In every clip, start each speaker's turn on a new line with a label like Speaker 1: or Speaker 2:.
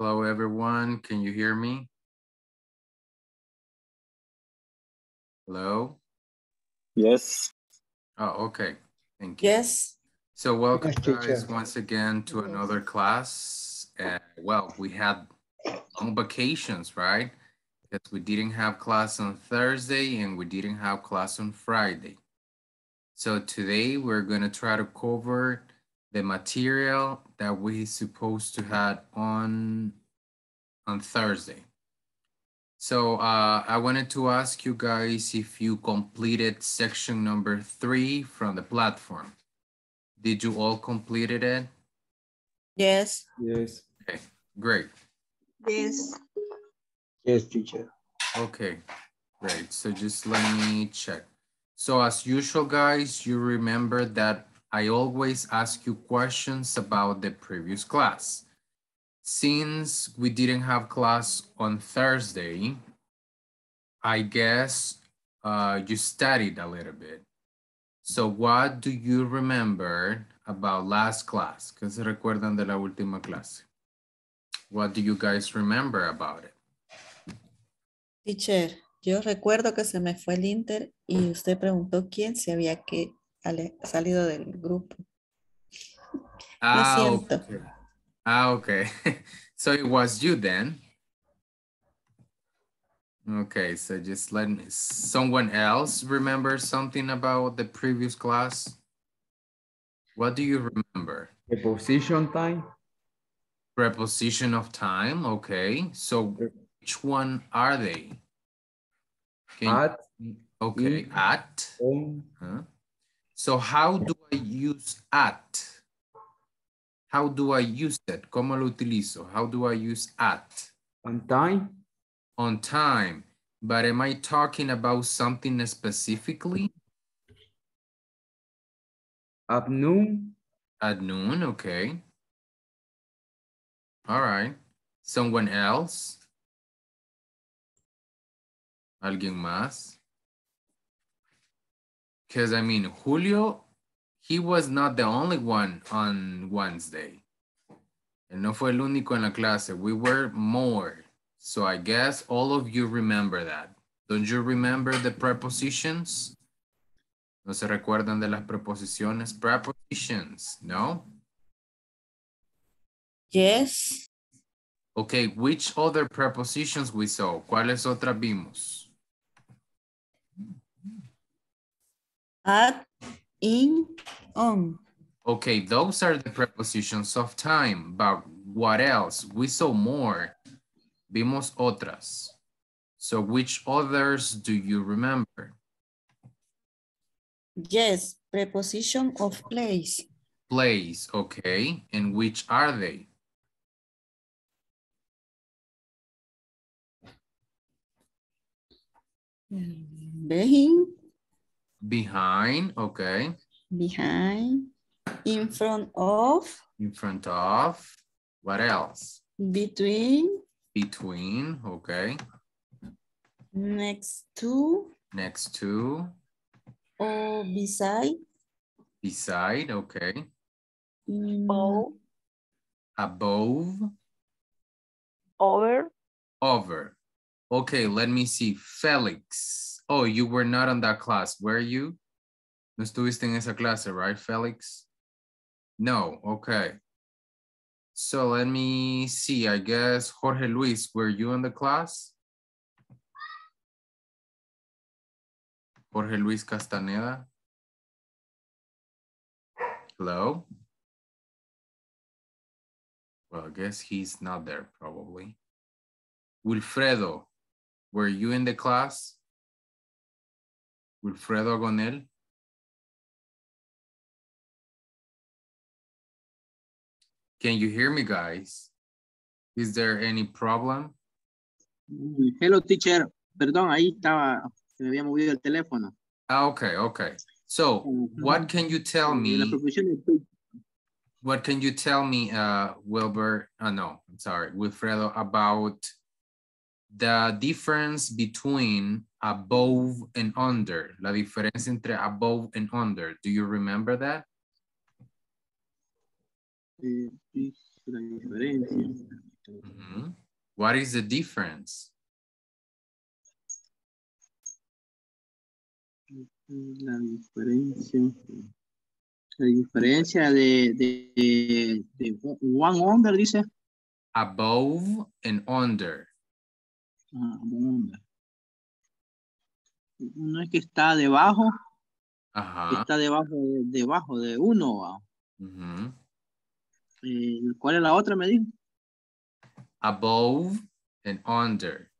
Speaker 1: Hello, everyone. Can you hear me? Hello?
Speaker 2: Yes.
Speaker 1: Oh, okay. Thank you.
Speaker 3: Yes.
Speaker 1: So welcome
Speaker 4: Yes,
Speaker 1: guys once again to another class. Uh, well, we had long vacations, right? Because we didn't have class on Thursday and we didn't have class on Friday. So today we're gonna try to cover the material that we supposed to had on on Thursday. So uh, I wanted to ask you guys if you completed section number three from the platform. Did you all completed it?
Speaker 3: Yes.
Speaker 4: Yes.
Speaker 1: Okay, great.
Speaker 5: Yes.
Speaker 4: Yes, teacher.
Speaker 1: Okay, great. So just let me check. So as usual, guys, you remember that I always ask you questions about the previous class. Since we didn't have class on Thursday, I guess uh, you studied a little bit. So what do you remember about last class? ¿Qué se recuerdan de la última clase? What do you guys remember about it?
Speaker 3: Teacher, yo recuerdo que se me fue el Inter y usted preguntó quién se había que ale- salido del grupo. Lo siento.
Speaker 1: okay. Ah, okay. so it was you then. Okay, so just let me, someone else remember something about the previous class? What do you remember?
Speaker 4: The position time.
Speaker 1: Preposition of time, okay. So which one are they? Can you-
Speaker 4: At,
Speaker 1: okay,
Speaker 4: in.
Speaker 1: at.
Speaker 4: on,
Speaker 1: Huh? So how do I use at? How do I use it? ¿Cómo lo utilizo? How do I use at?
Speaker 4: on time.
Speaker 1: On time. But am I talking about something specifically?
Speaker 4: At noon.
Speaker 1: At noon, okay. All right. Someone else? ¿Alguien más? Because I mean, Julio, he was not the only one on Wednesday. Él no fue el único en la clase. We were more. So I guess all of you remember that. Don't you remember the prepositions? ¿No se recuerdan de las preposiciones? Prepositions, no?
Speaker 3: Yes.
Speaker 1: Okay, which other prepositions we saw? ¿Cuáles otras vimos?
Speaker 3: At, in, on.
Speaker 1: Okay, those are the prepositions of time, but what else? We saw more. Vimos otras. So which others do you remember?
Speaker 3: Yes. Preposition of place.
Speaker 1: Place, okay. And which are they?
Speaker 3: Behind,
Speaker 1: Behind, okay.
Speaker 3: behind, in front of,
Speaker 1: In front of, what else?
Speaker 3: between,
Speaker 1: Between, okay.
Speaker 3: next to,
Speaker 1: Next to,
Speaker 3: or beside.
Speaker 1: beside, okay.
Speaker 5: O,
Speaker 1: Above,
Speaker 5: over,
Speaker 1: over. Okay, let me see. Felix. Oh, you were not on that class, were you? No estuviste en esa clase, right, Felix? No, okay. So let me see. I guess Jorge Luis, were you in the class? Jorge Luis Castaneda? Hello? Well, I guess he's not there probably. Wilfredo, were you in the class? Wilfredo Agonel? Can you hear me, guys? Is there any problem?
Speaker 6: Hello, teacher. Perdón, ahí estaba, se me había movido el teléfono.
Speaker 1: Ah, Okay, okay. So what can you tell me? What can you tell me, uh, Wilbur? Uh, no, I'm sorry, Wilfredo, about the difference between above and under? La diferencia entre above and under. Do you remember that?
Speaker 6: sí.
Speaker 1: Mhm. What is the difference?
Speaker 6: La diferencia. La diferencia de, de, de, one under, dice.
Speaker 1: Above and under.
Speaker 6: Ah, one under. No es que está debajo,
Speaker 1: Ajá.
Speaker 6: está debajo de, debajo de uno. Eh, ¿Cuál es la otra, me dijo?
Speaker 1: Above and under.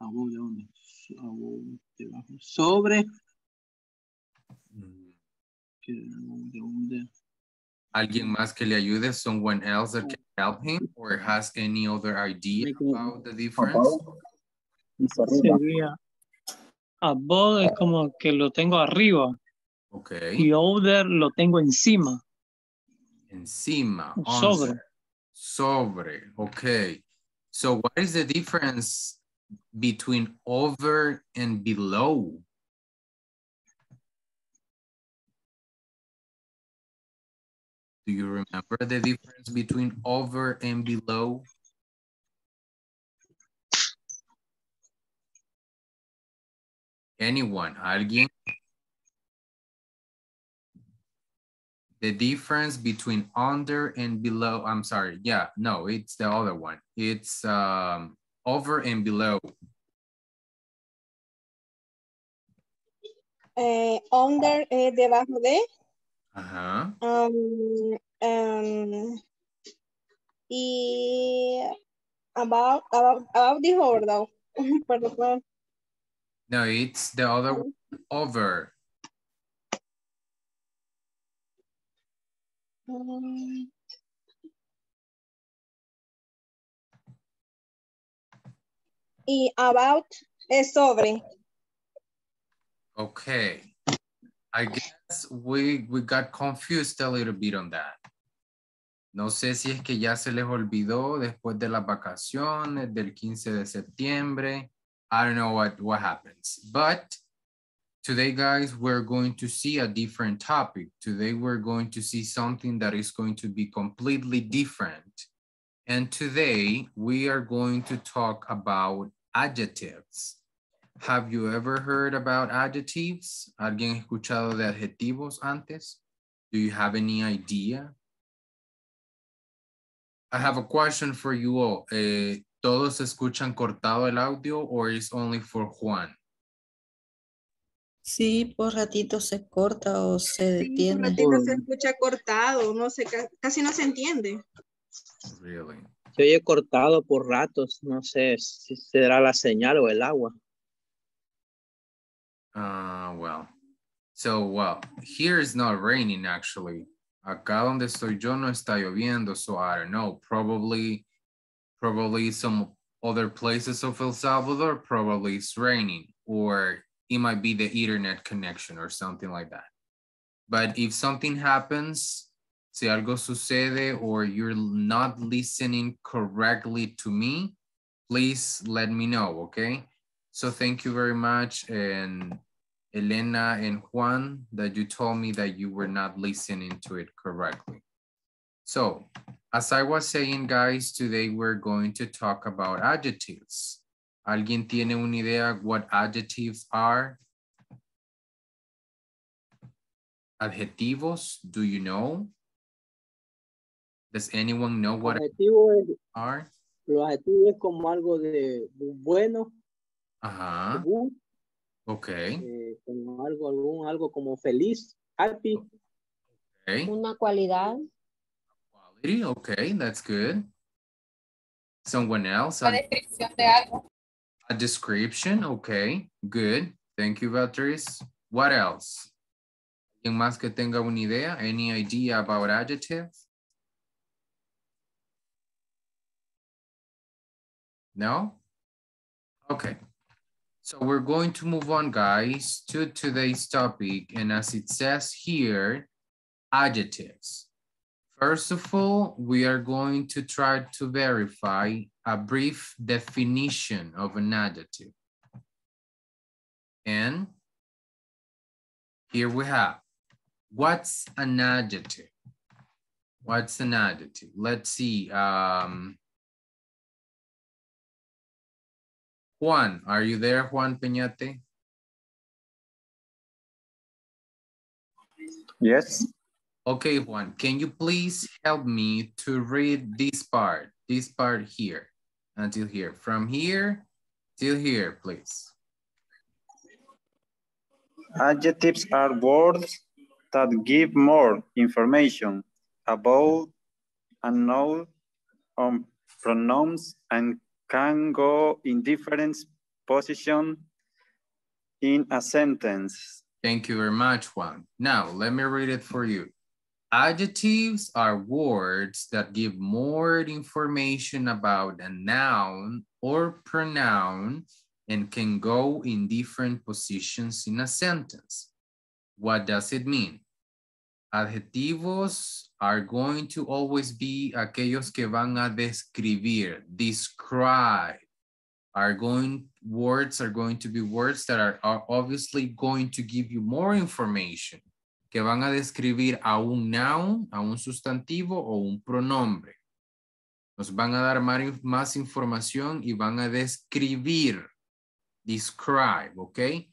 Speaker 6: Above de under. Above, debajo. Sobre.
Speaker 1: Mm.
Speaker 6: que, de under.
Speaker 1: ¿Alguien más que le ayude? Someone else that can help him or has any other idea about the difference?
Speaker 5: Sería above es ah. como que lo tengo arriba
Speaker 1: Okay.
Speaker 5: y over lo tengo encima.
Speaker 1: Encima.
Speaker 5: Sobre.
Speaker 1: under. Sobre. Okay. So what is the difference between over and below? Do you remember the difference between over and below? Anyone? ¿Alguien? The difference between under and below, I'm sorry, yeah, no, it's the other one. It's um, over and below.
Speaker 7: Eh, under, eh, debajo de.
Speaker 1: Ajá.
Speaker 7: um, um, y about, about, about dijo, ¿verdad? Perdón, perdón.
Speaker 1: No, it's the other one, over.
Speaker 7: Y about es sobre.
Speaker 1: Okay. I guess we, we got confused a little bit on that. No sé si es que ya se les olvidó después de las vacaciones del 15 de septiembre. I don't know what, what happens. But today, guys, we're going to see a different topic. Today, we're going to see something that is going to be completely different. And today, we are going to talk about adjectives. Have you ever heard about adjectives? ¿Alguien escuchado de adjetivos antes? Do you have any idea? I have a question for you all. Eh, ¿Todos escuchan cortado el audio or is only for Juan?
Speaker 3: Sí, por ratito se corta o se
Speaker 7: Sí, un
Speaker 3: detiene.
Speaker 7: ratito se escucha cortado, no sé, ca- casi no se entiende.
Speaker 1: Really?
Speaker 6: Se oye cortado por ratos. No sé si será la señal o el agua.
Speaker 1: Uh, well, so, well, here is not raining actually. Acá donde estoy yo no está lloviendo, so I don't know. Probably, probably some other places of El Salvador, probably it's raining, or it might be the internet connection or something like that. But if something happens, si algo sucede or you're not listening correctly to me, please let me know, okay? So thank you very much, and Elena and Juan, that you told me that you were not listening to it correctly. So, as I was saying, guys, today we're going to talk about adjectives. ¿Alguien tiene una idea what adjectives are? Adjetivos, do you know? Does anyone know what
Speaker 6: Adjetivo es,
Speaker 1: are?
Speaker 6: los adjetivos es como algo de, de bueno,
Speaker 1: Ajá,
Speaker 6: good,
Speaker 1: okay,
Speaker 6: eh, como algo, algún, algo como feliz, happy.
Speaker 1: okay.
Speaker 8: Una cualidad.
Speaker 1: Okay, that's good. Someone else? A,
Speaker 8: descripción de algo.
Speaker 1: a description, okay, good. Thank you, Beatrice. What else? ¿Alguien más que tenga una idea? Any idea about adjectives? No? Okay. So we're going to move on, guys, to today's topic. And as it says here, adjectives. First of all, we are going to try to verify a brief definition of an adjective. And here we have, what's an adjective? What's an adjective? Let's see. Um, Juan, are you there, Juan Peñate?
Speaker 2: Yes.
Speaker 1: Okay, Juan, can you please help me to read this part, this part here, until here, from here till here, please.
Speaker 2: Adjectives are words that give more information about a noun on pronouns and can go in different position in a sentence.
Speaker 1: Thank you very much, Juan. Now, let me read it for you. Adjectives are words that give more information about a noun or pronoun and can go in different positions in a sentence. What does it mean? Adjetivos are going to always be aquellos que van a describir, describe. Are going, words are going to be words that are, are obviously going to give you more information, que van a describir a un noun, a un sustantivo o un pronombre. Nos van a dar más, información y van a describir, describe, okay?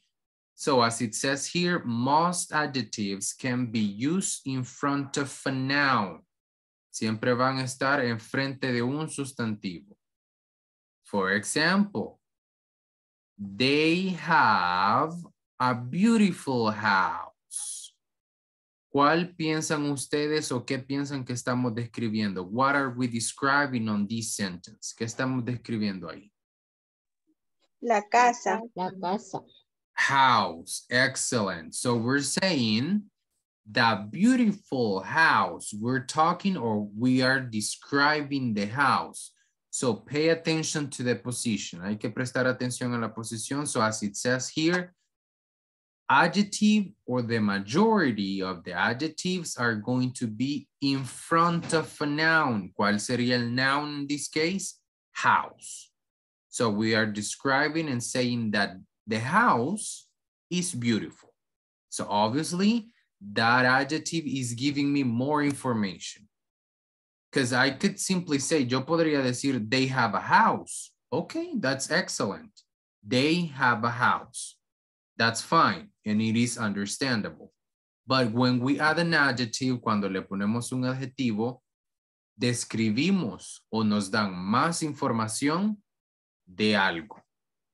Speaker 1: So as it says here, most adjectives can be used in front of a noun. Siempre van a estar en frente de un sustantivo. For example, they have a beautiful house. ¿Cuál piensan ustedes o qué piensan que estamos describiendo? What are we describing on this sentence? ¿Qué estamos describiendo ahí?
Speaker 7: La casa.
Speaker 8: La casa.
Speaker 1: house. Excellent. So we're saying the beautiful house. We're talking or we are describing the house. So pay attention to the position. Hay que prestar atención a la posición. So as it says here, adjective or the majority of the adjectives are going to be in front of a noun. ¿Cuál sería el noun in this case? House. So we are describing and saying that the house is beautiful. So obviously that adjective is giving me more information. Because I could simply say, yo podría decir, they have a house. Okay, that's excellent. They have a house. That's fine, and it is understandable. But when we add an adjective, cuando le ponemos un adjetivo, describimos o nos dan más información de algo.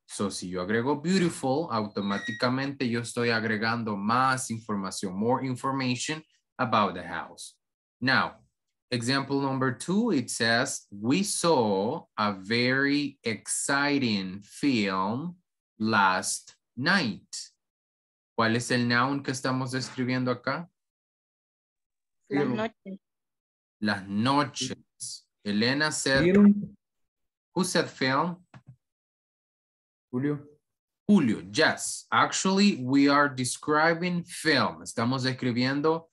Speaker 1: So, si yo agrego beautiful, automáticamente yo estoy agregando más información, more information about the house. Now, example number two, it says, we saw a very exciting film last night. ¿Cuál es el noun que estamos describiendo acá?
Speaker 7: Las noches.
Speaker 1: Las noches. Elena said,
Speaker 4: Film.
Speaker 1: who said film?
Speaker 4: Julio.
Speaker 1: Julio, yes. Actually, we are describing film. Estamos describiendo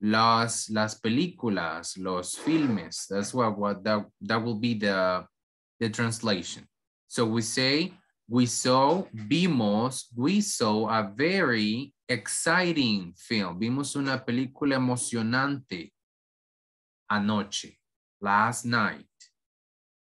Speaker 1: las, las películas, los filmes. That's what, what that, that will be the, the translation. So we say, we saw, vimos, we saw a very exciting film. Vimos una película emocionante anoche, last night.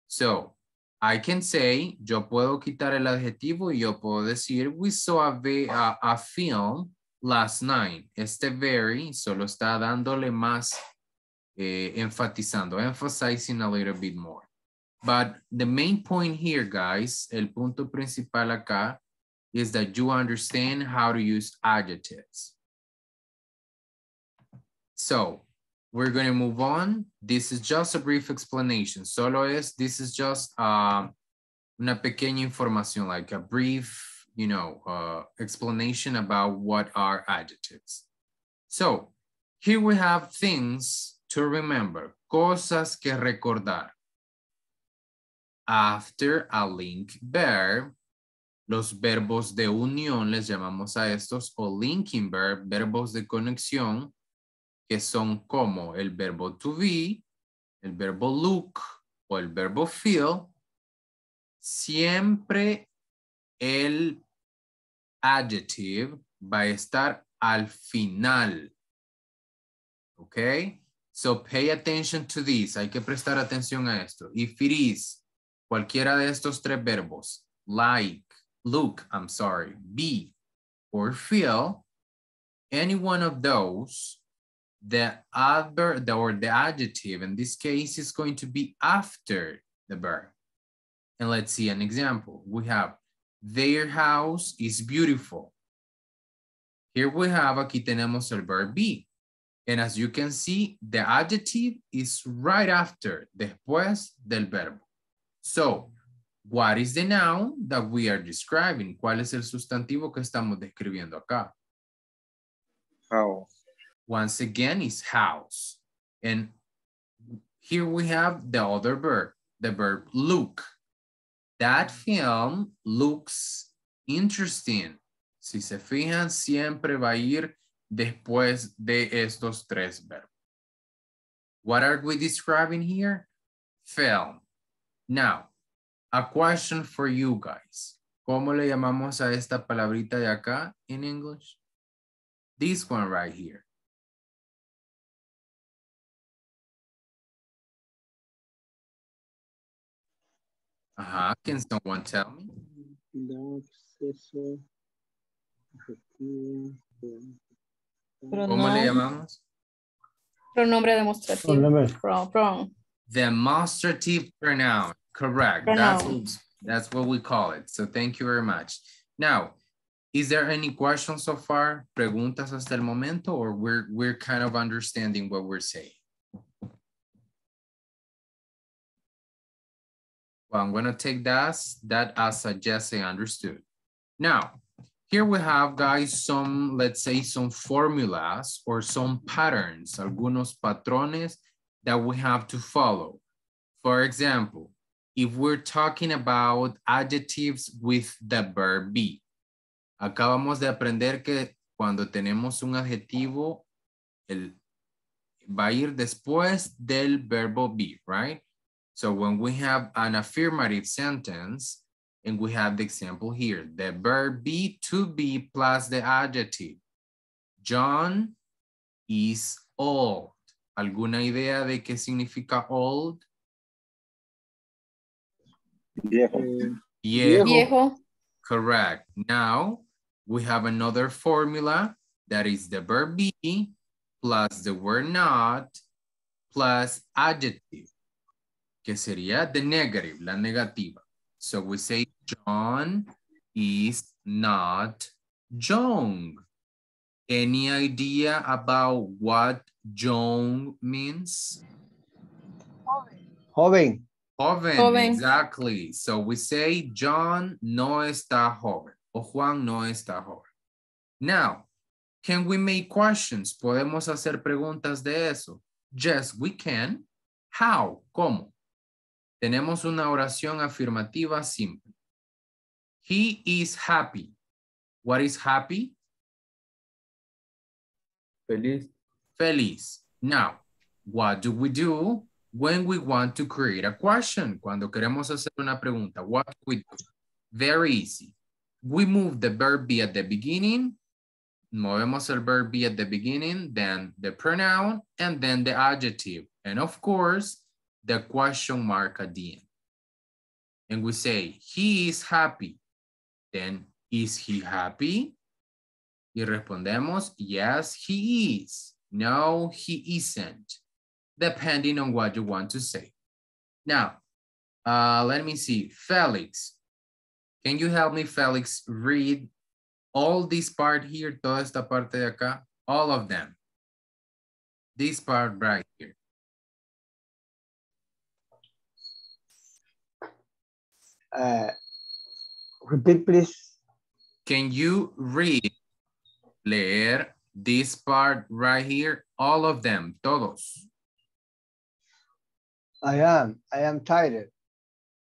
Speaker 1: So, I can say, yo puedo quitar el adjetivo y yo puedo decir, we saw a, a film last night. Este very solo está dándole más, eh, enfatizando, emphasizing a little bit more. But the main point here, guys, el punto principal acá is that you understand how to use adjectives. So, we're going to move on. This is just a brief explanation. Solo es, this is just uh, una pequeña información, like a brief, you know, uh, explanation about what are adjectives. So here we have things to remember, cosas que recordar. After a link verb, los verbos de unión les llamamos a estos o linking verb, verbos de conexión, que son como el verbo to be, el verbo look o el verbo feel, siempre el adjective va a estar al final. ¿Ok? So pay attention to this. Hay que prestar atención a esto. If it is cualquiera de estos tres verbos, like, look, I'm sorry, be, or feel, any one of those, the adverb or the adjective in this case is going to be after the verb. And let's see an example. We have, their house is beautiful. Here we have, aquí tenemos el verb be. And as you can see, the adjective is right after, después del verbo. So, what is the noun that we are describing? ¿Cuál es el sustantivo que estamos describiendo acá?
Speaker 2: How?
Speaker 1: Once again, is house. And here we have the other verb, the verb look. That film looks interesting. Si se fijan, siempre va a ir después de estos tres verbos. What are we describing here? Film. Now, a question for you guys. ¿Cómo le llamamos a esta palabrita de acá in English? This one right here. Ajá, can someone tell me? ¿Cómo le llamamos?
Speaker 8: Pronombre demostrativo.
Speaker 9: Pronombre.
Speaker 8: Pro- pronoun.
Speaker 1: The demonstrative pronoun, correct. That's, what- that's what we call it. So thank you very much. Now, is there any questions so far? Preguntas hasta el momento or we're, we're kind of understanding what we're saying? Well, I'm gonna take that, that as a yes, I understood. Now, here we have, guys, some, let's say some formulas or some patterns, algunos patrones that we have to follow. For example, if we're talking about adjectives with the verb be, acabamos de aprender que cuando tenemos un adjetivo, el, va a ir después del verbo be, right? So when we have an affirmative sentence, and we have the example here, the verb be to be plus the adjective. John is old. ¿Alguna idea de qué significa old?
Speaker 2: Viejo.
Speaker 6: eh,
Speaker 1: Viejo.
Speaker 8: Viejo.
Speaker 1: Correct. Now we have another formula that is the verb be plus the word not plus adjective, que sería the negative, la negativa. So we say John is not young. Any idea about what young means?
Speaker 9: Joven.
Speaker 1: Joven,
Speaker 8: Joven.
Speaker 1: exactly. So we say John no está joven o Juan no está joven. Now, can we make questions? ¿Podemos hacer preguntas de eso? Yes, we can. How? ¿Cómo? Tenemos una oración afirmativa simple. He is happy. What is happy?
Speaker 4: Feliz.
Speaker 1: Feliz. Now, what do we do when we want to create a question? Cuando queremos hacer una pregunta, what do we do? Very easy. We move the verb be at the beginning, movemos el verb be at the beginning, then the pronoun, and then the adjective. And of course, the question mark at the end. And we say, he is happy. Then, is he happy? Y respondemos, yes, he is. No, he isn't. Depending on what you want to say. Now, uh, let me see. Felix, can you help me, Felix, read all this part here, toda esta parte de acá, all of them. This part right here.
Speaker 9: Uh, repeat, please.
Speaker 1: Can you read, leer this part right here? All of them, todos.
Speaker 9: I am. I am tired.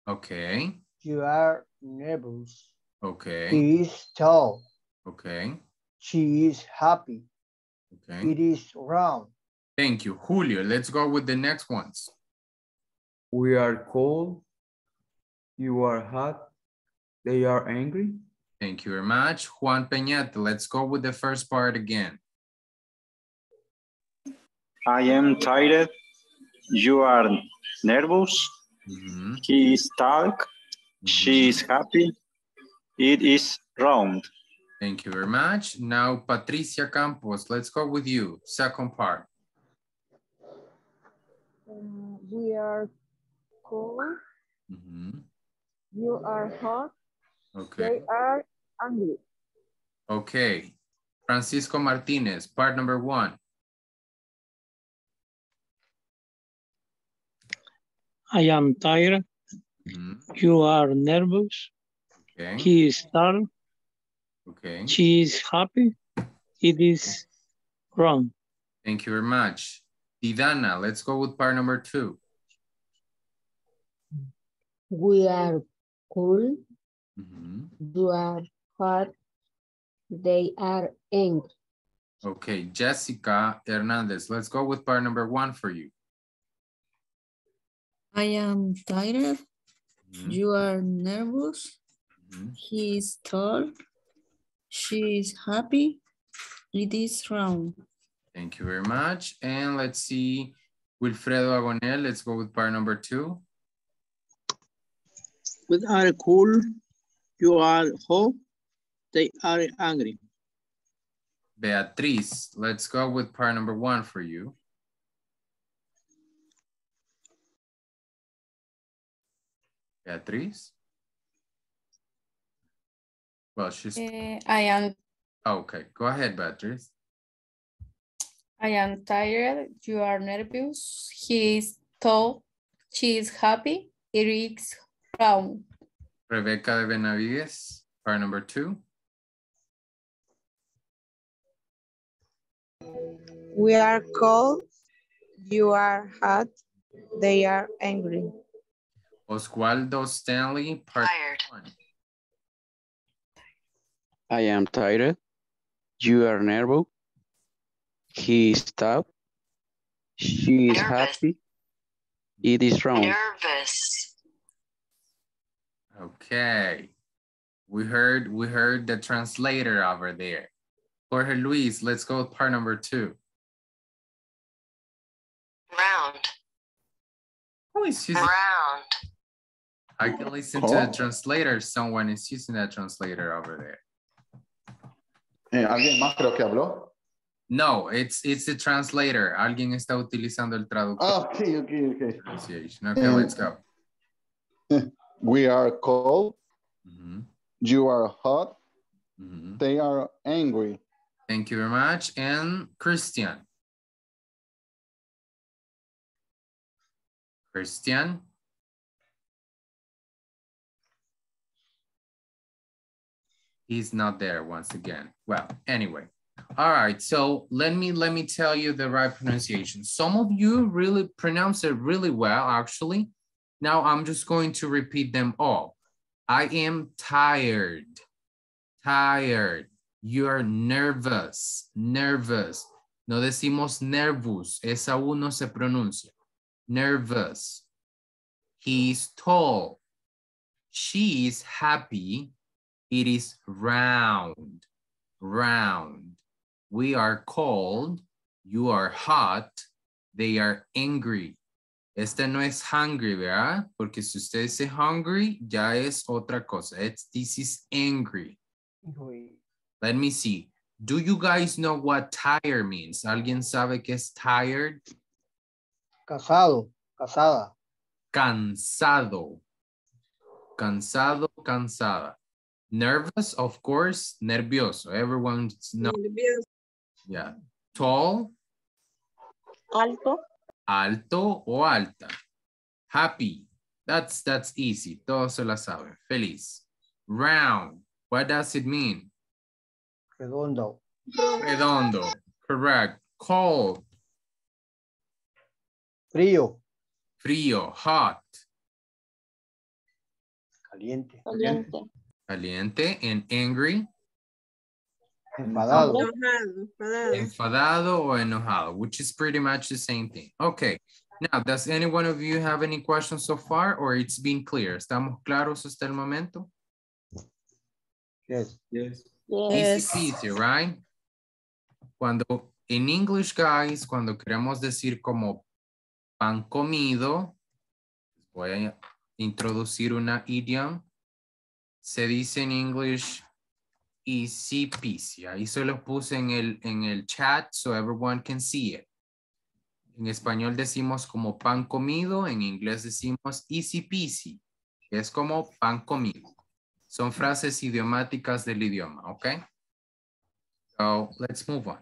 Speaker 1: Okay,
Speaker 9: You are nervous.
Speaker 1: okay,
Speaker 9: He is tall.
Speaker 1: okay,
Speaker 9: She is happy.
Speaker 1: okay.
Speaker 9: It is round.
Speaker 1: Thank you. Julio, let's go with the next ones.
Speaker 4: We are cold. You are hot. They are angry.
Speaker 1: Thank you very much. Juan Peñate, let's go with the first part again.
Speaker 2: I am tired. You are nervous.
Speaker 1: Mhm,
Speaker 2: He is talk. She
Speaker 1: mhm.
Speaker 2: is happy. It is round.
Speaker 1: Thank you very much. Now, Patricia Campos, let's go with you. Second part.
Speaker 7: Uh, we are cold.
Speaker 1: Mhm.
Speaker 7: You are hot.
Speaker 1: Okay.
Speaker 7: They are angry.
Speaker 1: Okay. Francisco Martinez, part number one.
Speaker 5: I am tired.
Speaker 1: Mhm.
Speaker 5: You are nervous.
Speaker 1: Okay.
Speaker 5: He is sad.
Speaker 1: Okay.
Speaker 5: She is happy. It is wrong.
Speaker 1: Thank you very much. Didana, let's go with part number two.
Speaker 10: We are cool.
Speaker 1: Mhm.
Speaker 10: You are hot. They are angry.
Speaker 1: Okay, Jessica Hernandez, let's go with part number one for you.
Speaker 3: I am tired.
Speaker 1: Mhm.
Speaker 3: You are nervous.
Speaker 1: Mhm.
Speaker 3: He is tall. She is happy. It is round.
Speaker 1: Thank you very much. And let's see, Wilfredo Agonel, let's go with part number two.
Speaker 6: We are cool. You are hot. They are angry.
Speaker 1: Beatriz, let's go with part number one for you. Beatriz? Well, she's,
Speaker 8: Eh, I am
Speaker 1: okay, go ahead, Beatriz.
Speaker 8: I am tired. You are nervous. He is tall. She is happy. It is round.
Speaker 1: Rebecca de Benavides, part number two.
Speaker 7: We are cold. You are hot. They are angry.
Speaker 1: Oswaldo Stanley, part
Speaker 11: Tired.
Speaker 1: one.
Speaker 12: I am tired. You are nervous. He is tough. She is
Speaker 11: Nervous.
Speaker 12: happy. It is wrong.
Speaker 11: Nervous.
Speaker 1: Okay. We heard we heard the translator over there. Jorge Luis, let's go with part number two.
Speaker 11: Round.
Speaker 1: Who is using?
Speaker 11: Round.
Speaker 1: I can listen to the
Speaker 2: Oh.
Speaker 1: translator. Someone is using that translator over there.
Speaker 13: Eh, ¿Alguien más creo que habló?
Speaker 1: No, it's it's the translator. Alguien está utilizando el traductor.
Speaker 13: Ah, ok, ok, ok.
Speaker 1: pronunciation. Okay,
Speaker 13: Eh,
Speaker 1: let's go.
Speaker 13: We are cold.
Speaker 1: Mhm,
Speaker 13: You are hot.
Speaker 1: mhm.
Speaker 13: They are angry.
Speaker 1: Thank you very much. And Christian. Christian. He's not there once again. Well, anyway. All right, so let me let me tell you the right pronunciation. Some of you really pronounce it really well, actually. Now I'm just going to repeat them all. I am tired. Tired. You're nervous. Nervous. No decimos nervous. Esa U no se pronuncia. Nervous. He's tall. She is happy. It is round. Round. We are cold. You are hot. They are angry. Este no es hungry, ¿verdad? Porque si usted dice hungry, ya es otra cosa. It's, this is angry. Let me see. Do you guys know what tired means? ¿Alguien sabe qué es tired?
Speaker 9: Casado, casada.
Speaker 1: Cansado. Cansado, cansada. Nervous, of course, nervioso. Everyone knows. Yeah. Tall,
Speaker 7: Alto.
Speaker 1: alto o alta. Happy. That's that's easy. Todos se la saben. Feliz. Round. What does it mean?
Speaker 9: Redondo.
Speaker 1: Redondo. Correct. Cold.
Speaker 9: Frío.
Speaker 1: Frío. Hot.
Speaker 9: Caliente.
Speaker 7: Caliente.
Speaker 1: Caliente. And angry.
Speaker 9: Enfadado.
Speaker 1: Enfadado o enojado, which is pretty much the same thing. Okay. Now, does any one of you have any questions so far or it's been clear? ¿Estamos claros hasta el momento?
Speaker 9: Yes.
Speaker 4: Yes.
Speaker 3: Yes.
Speaker 1: Easy peasy, right? Cuando en English, guys, cuando queremos decir como pan comido, voy a introducir una idiom. se dice en English easy peasy. Ahí se los puse en el, en el chat so everyone can see it. En español decimos como pan comido, en inglés decimos easy peasy, que es como pan comido. Son frases idiomáticas del idioma, ¿ok? So let's move on.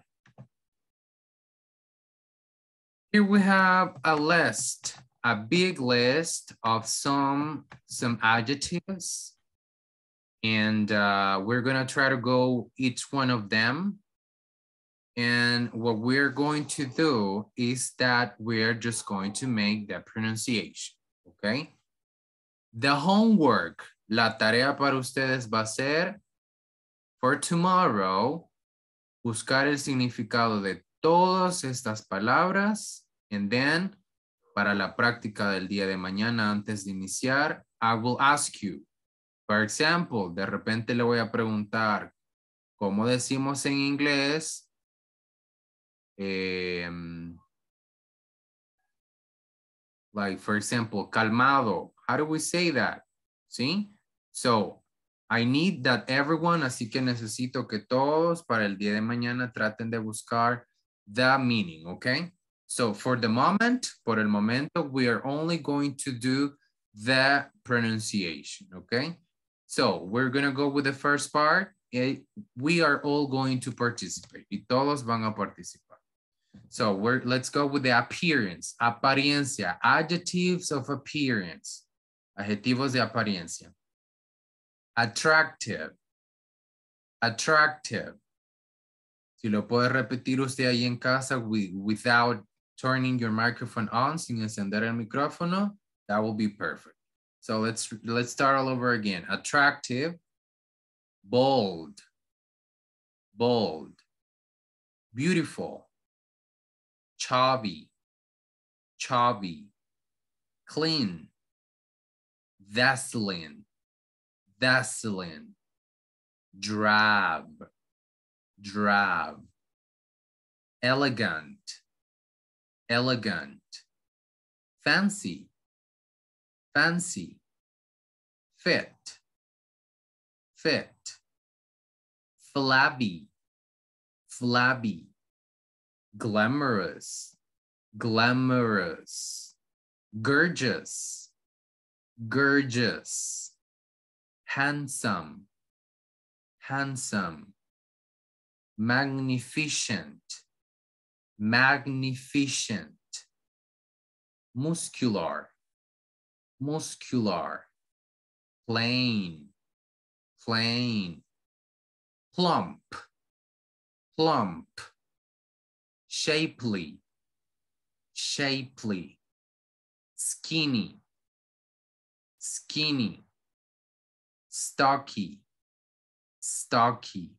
Speaker 1: Here we have a list, a big list of some, some adjectives. And uh, we're gonna try to go each one of them. And what we're going to do is that we're just going to make the pronunciation, okay? The homework, la tarea para ustedes va a ser for tomorrow, buscar el significado de todas estas palabras and then para la práctica del día de mañana antes de iniciar, I will ask you. For example, de repente le voy a preguntar, ¿cómo decimos en inglés? Em, like, for example, calmado. How do we say that? ¿Sí? So, I need that everyone, así que necesito que todos para el día de mañana traten de buscar the meaning, okay? So for the moment, por el momento, we are only going to do the pronunciation, okay? So we're gonna go with the first part. Eh, We are all going to participate y todos van a participar. So we're, let's go with the appearance, apariencia, adjectives of appearance, adjetivos de apariencia. Attractive, attractive. Si lo puede repetir usted ahí en casa wi- without turning your microphone on, sin encender el micrófono, that will be perfect. So let's, let's start all over again. Attractive, bold, bold, beautiful, chubby, chubby, clean, dazzling, dazzling, drab, drab, elegant, elegant, fancy, fancy, fit, fit, flabby, flabby, glamorous, glamorous, gorgeous, gorgeous, handsome, handsome, magnificent, magnificent, muscular, muscular, plain, plain, plump, plump, shapely, shapely, skinny, skinny, stocky, stocky,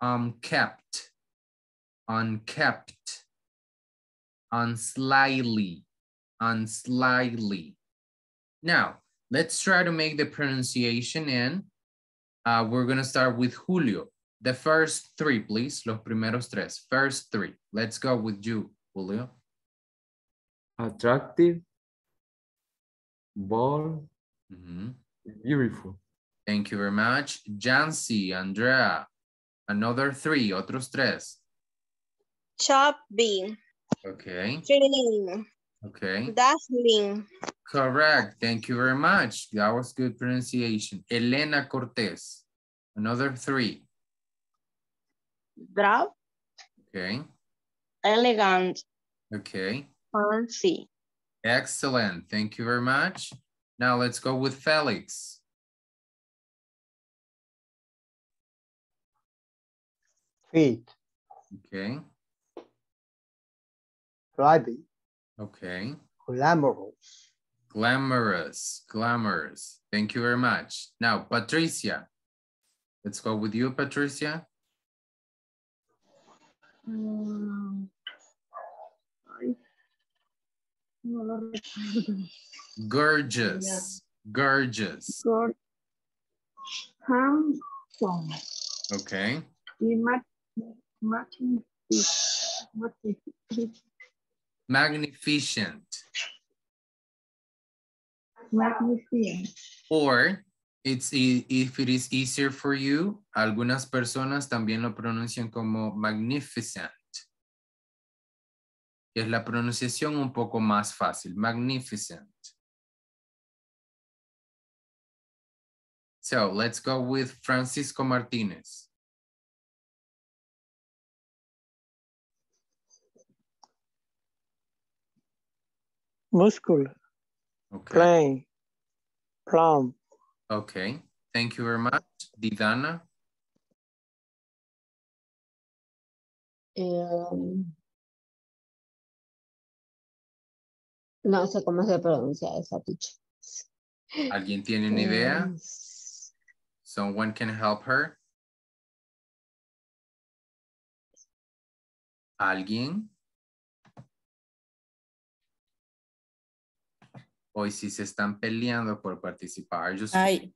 Speaker 1: unkept, unkept, unslyly, unslyly. Now, let's try to make the pronunciation and uh, we're gonna start with Julio. The first three, please, los primeros tres, first three. Let's go with you, Julio.
Speaker 4: Attractive, bold,
Speaker 1: Mhm.
Speaker 4: beautiful.
Speaker 1: Thank you very much. Jancy, Andrea, another three, otros tres.
Speaker 7: Chubby,
Speaker 1: Okay,
Speaker 7: clean,
Speaker 1: okay.
Speaker 7: dazzling,
Speaker 1: Correct. Thank you very much. That was good pronunciation. Elena Cortez. Another three.
Speaker 7: drab,
Speaker 1: Okay.
Speaker 7: elegant,
Speaker 1: Okay.
Speaker 7: fancy,
Speaker 1: Excellent. Thank you very much. Now let's go with Felix.
Speaker 9: Fit,
Speaker 1: Okay.
Speaker 9: flabby,
Speaker 1: Okay.
Speaker 9: glamorous,
Speaker 1: Glamorous. Glamorous. Thank you very much. Now, Patricia. Let's go with you, Patricia.
Speaker 10: Ay. No.
Speaker 1: Gorgeous. Gorgeous.
Speaker 10: Gor- Handsome.
Speaker 1: Okay.
Speaker 10: Y ma- magnific- magnific-
Speaker 1: Magnificent.
Speaker 10: Magnificent.
Speaker 1: Or It's e- if it is easier for you, algunas personas también lo pronuncian como magnificent. Es la pronunciación un poco más fácil, magnificent. So let's go with Francisco Martinez.
Speaker 14: Muscular,
Speaker 1: Okay.
Speaker 14: plain, plump,
Speaker 1: Okay. Thank you very much. Didana.
Speaker 10: Em, no sé cómo se pronuncia esa teacher.
Speaker 1: ¿Alguien tiene una idea?
Speaker 10: Eh,
Speaker 1: Someone can help her. ¿Alguien? Hoy sí se están peleando por participar. Just,
Speaker 3: Ay,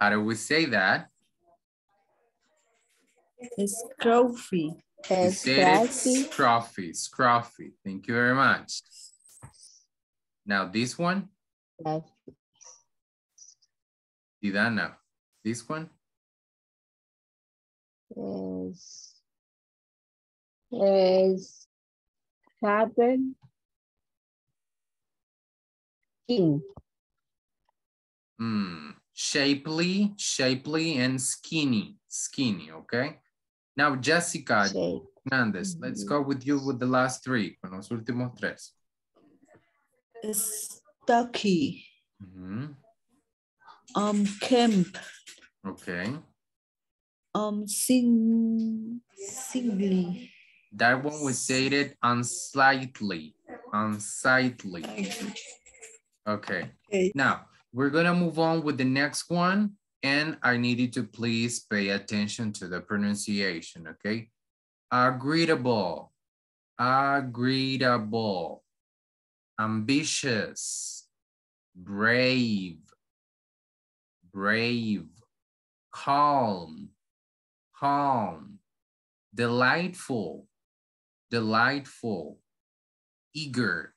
Speaker 1: how do we say that?
Speaker 3: scruffy.
Speaker 1: You
Speaker 10: es
Speaker 1: said it
Speaker 10: scratchy.
Speaker 1: scruffy, scruffy. Thank you very much. Now this one, Didana. This one,
Speaker 10: Es, es happen. King.
Speaker 1: Hmm. Shapely, shapely, and skinny, skinny, okay? Now, Jessica
Speaker 10: Shape.
Speaker 1: Hernandez, let's go with you with the last three, con los últimos tres.
Speaker 3: Stocky.
Speaker 1: Mhm,
Speaker 3: Um, Kemp.
Speaker 1: Okay.
Speaker 3: Um, sing, singly.
Speaker 1: That one we said it unsightly, unsightly. Okay.
Speaker 3: Okay.
Speaker 1: Now, we're gonna move on with the next one, and I need you to please pay attention to the pronunciation, okay? Agreeable, agreeable, ambitious, brave, brave, calm, calm, delightful, delightful, eager,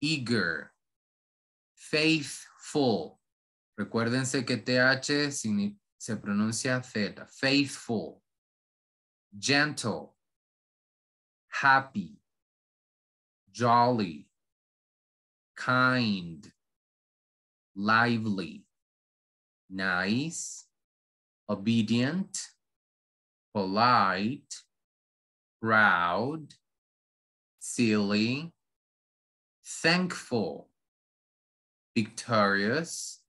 Speaker 1: eager, faithful. Recuérdense que TH se pronuncia Z, faithful, gentle, happy, jolly, kind, lively, nice, obedient, polite, proud, silly, thankful, victorious,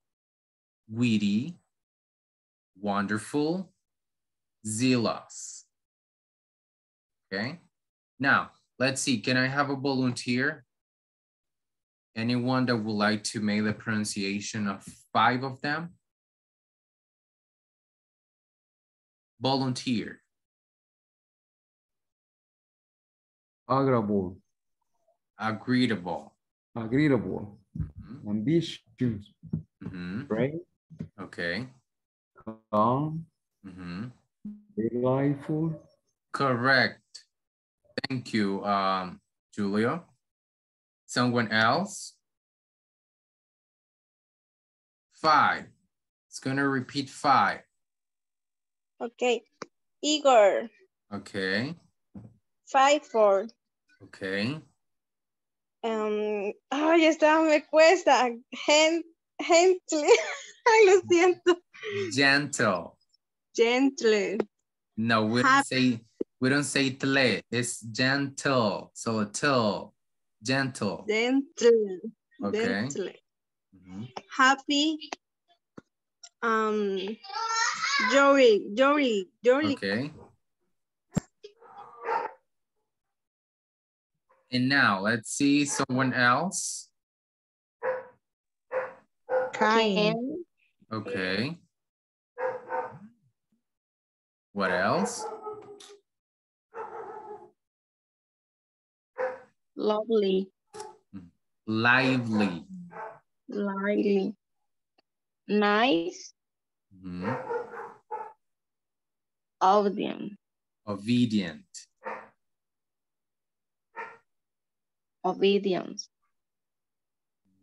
Speaker 1: witty, wonderful, zealous. Okay, now let's see. Can I have a volunteer? Anyone that would like to make the pronunciation of five of them? Volunteer.
Speaker 4: Agreeable,
Speaker 1: Agreeable.
Speaker 4: agreeable,
Speaker 1: Mhm,
Speaker 4: ambitious,
Speaker 1: mhm,
Speaker 4: brave,
Speaker 1: Okay.
Speaker 4: calm,
Speaker 1: mhm.
Speaker 4: delightful,
Speaker 1: Correct. Thank you, um, Julio. Someone else? Five. It's gonna repeat five.
Speaker 7: Okay. Igor,
Speaker 1: Okay,
Speaker 7: five, four.
Speaker 1: Okay.
Speaker 7: Um, ay, esta me cuesta. Gen, gentle. Ay, lo siento.
Speaker 1: Gentle.
Speaker 7: Gentle.
Speaker 1: No, we don't say we don't say tle. It's gentle. So till. Gentle.
Speaker 7: Gentle.
Speaker 1: Okay.
Speaker 7: Gentle.
Speaker 1: Mhm.
Speaker 7: Happy. Um, Jory, Jory, Jory.
Speaker 1: Okay. And now let's see someone else.
Speaker 7: Kind.
Speaker 1: Okay. What else?
Speaker 7: Lovely.
Speaker 1: Lively.
Speaker 7: Lively. Nice.
Speaker 1: Mhm.
Speaker 7: Obedient.
Speaker 1: Obedient.
Speaker 7: Obedience.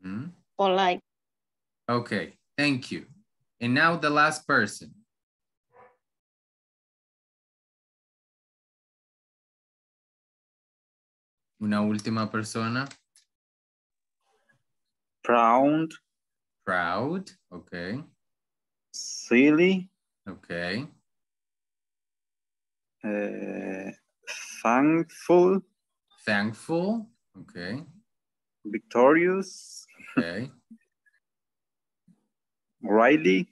Speaker 1: Mhm.
Speaker 15: Polite.
Speaker 1: Okay, thank you. And now the last person. Una última persona.
Speaker 2: Proud,
Speaker 1: Proud, okay,
Speaker 2: silly,
Speaker 1: okay,
Speaker 2: uh, thankful,
Speaker 1: thankful, okay,
Speaker 2: victorious,
Speaker 1: okay.
Speaker 2: Riley,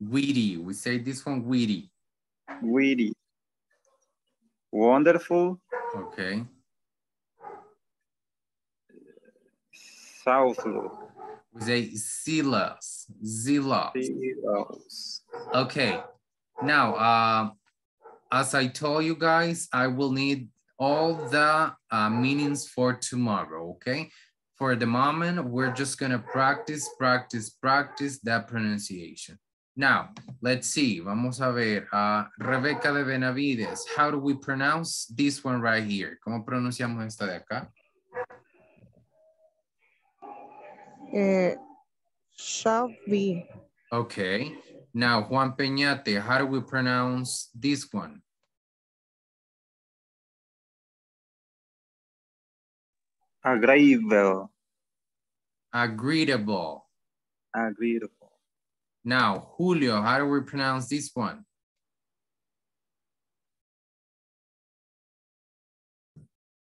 Speaker 1: Witty, we say this one witty,
Speaker 2: witty, wonderful,
Speaker 1: okay.
Speaker 2: Southlook,
Speaker 1: We say zealous, zealous.
Speaker 2: zealous.
Speaker 1: Okay, now, uh, as I told you guys, I will need all the uh, meanings for tomorrow, okay? For the moment, we're just gonna practice, practice, practice that pronunciation. Now, let's see, vamos a ver, uh, Rebeca de Benavides, how do we pronounce this one right here? ¿Cómo pronunciamos esta de acá?
Speaker 7: Eh, shall be.
Speaker 1: Okay, now Juan Peñate, how do we pronounce this one?
Speaker 2: Agreeable,
Speaker 1: Agreeable.
Speaker 2: agreeable.
Speaker 1: Now, Julio, how do we pronounce this one?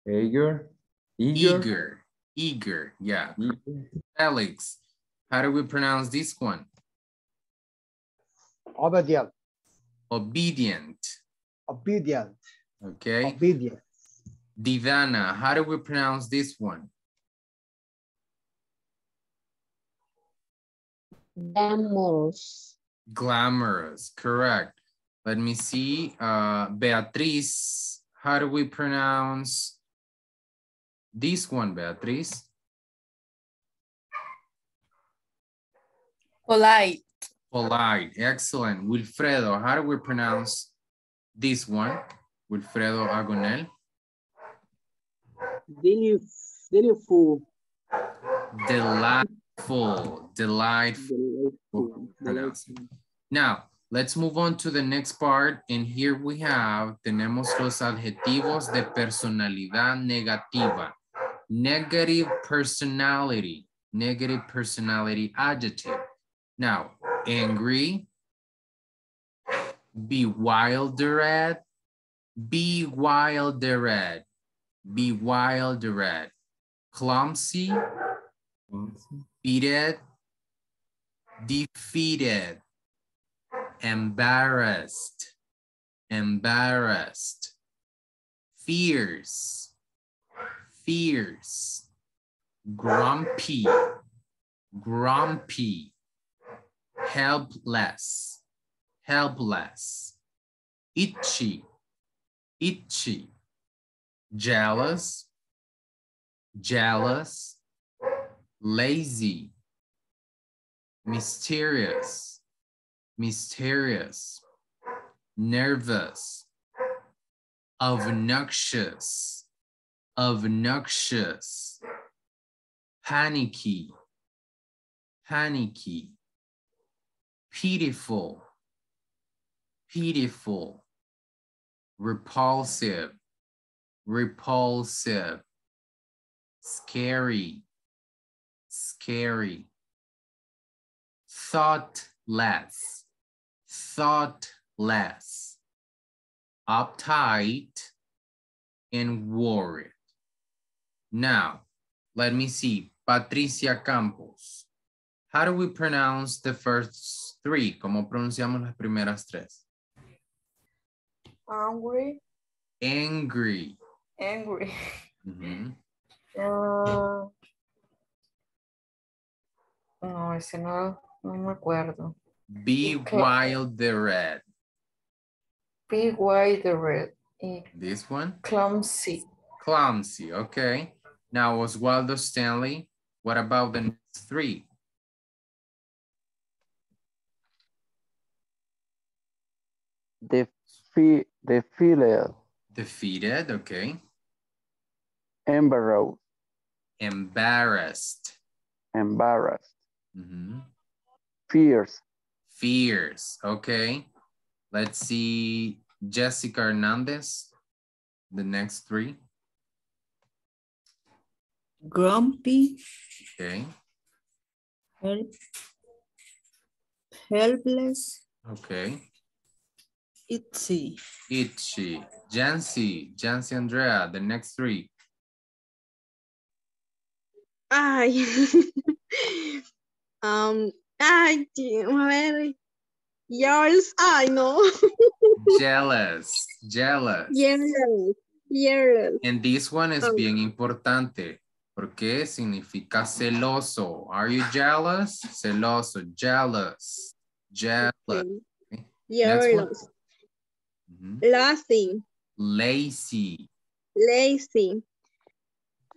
Speaker 4: Eager. Eager.
Speaker 1: Eager, eager, yeah.
Speaker 4: Eager.
Speaker 1: Felix, how do we pronounce this one?
Speaker 9: Obedient.
Speaker 1: Obedient,
Speaker 9: Obedient.
Speaker 1: okay?
Speaker 9: Obedient.
Speaker 1: Divana, how do we pronounce this one?
Speaker 10: Glamorous.
Speaker 1: Glamorous, correct. Let me see, uh, Beatriz, how do we pronounce this one, Beatriz?
Speaker 8: Polite.
Speaker 1: Polite, excellent. Wilfredo, how do we pronounce this one? Wilfredo Agonel.
Speaker 6: Delif- Delightful.
Speaker 1: Delightful, delightful.
Speaker 6: Delightful.
Speaker 1: Now, let's move on to the next part. And here we have, tenemos los adjetivos de personalidad negativa. Negative personality, negative personality adjective. Now, angry, bewildered, bewildered, bewildered, clumsy, defeated, defeated, embarrassed, embarrassed, fierce, fierce, grumpy, grumpy, helpless, helpless, itchy, itchy, jealous, jealous, lazy, mysterious, mysterious, nervous, obnoxious, obnoxious, panicky, panicky, pitiful, pitiful, repulsive, repulsive, scary, scary, thoughtless, thoughtless, uptight, and worried. Now, let me see. Patricia Campos. How do we pronounce the first three? ¿Cómo pronunciamos las primeras tres?
Speaker 8: Angry.
Speaker 1: Angry.
Speaker 8: Angry.
Speaker 1: Ujú.
Speaker 8: Ah, no, ese no, no me acuerdo.
Speaker 1: Bewildered.
Speaker 8: Be wild the red. Y
Speaker 1: This one?
Speaker 8: clumsy.
Speaker 1: Clumsy, okay. Now, Oswaldo Stanley, what about the next three?
Speaker 12: Defe defeated,
Speaker 1: Defeated, okay.
Speaker 12: Embarrassed,
Speaker 1: Embarrassed,
Speaker 12: embarrassed,
Speaker 1: Mhm.
Speaker 12: fierce,
Speaker 1: Fears. Okay. Let's see Jessica Hernandez. The next three.
Speaker 3: Grumpy,
Speaker 1: Okay.
Speaker 3: help, helpless,
Speaker 1: Okay.
Speaker 3: itchy,
Speaker 1: Itchy. Jancy. Jancy Andrea. The next three.
Speaker 15: Ay. um, ay, a ver. Yours, ay, no.
Speaker 1: Jealous. Jealous.
Speaker 15: Yearless. Yearless.
Speaker 1: And this one is
Speaker 15: Oh.
Speaker 1: bien importante porque significa celoso. Are you jealous? Celoso, jealous, jealous.
Speaker 15: Okay.
Speaker 1: Next one.
Speaker 15: Yearless.
Speaker 1: Mhm.
Speaker 15: Lazy.
Speaker 1: Lazy,
Speaker 15: Lazy.